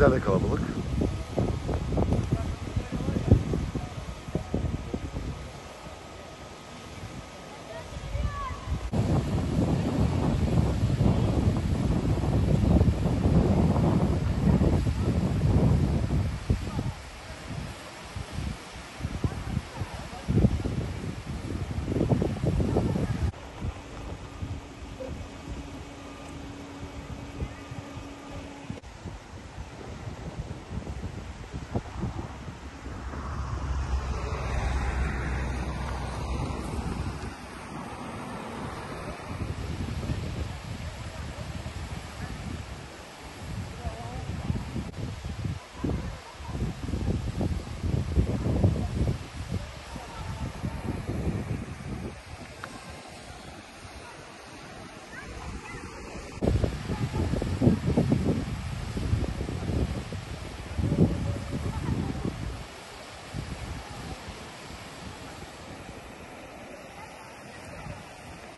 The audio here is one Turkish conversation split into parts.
denizler de kalabalık.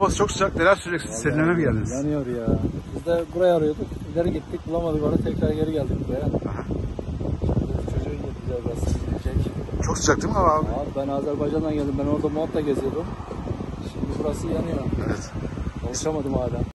Burası çok sıcak. Neler söyleyeceksiniz? Serinleme mi geldiniz? Yanıyor ya. Biz de buraya arıyorduk. İleri gittik bulamadık orada tekrar geri geldik buraya. Aha. Çocuğu getireceğiz aslında gidecek. Çok sıcak değil mi abi? Abi ben Azerbaycan'dan geldim. Ben orada montla geziyordum. Şimdi burası yanıyor. Evet. Alışamadım hala.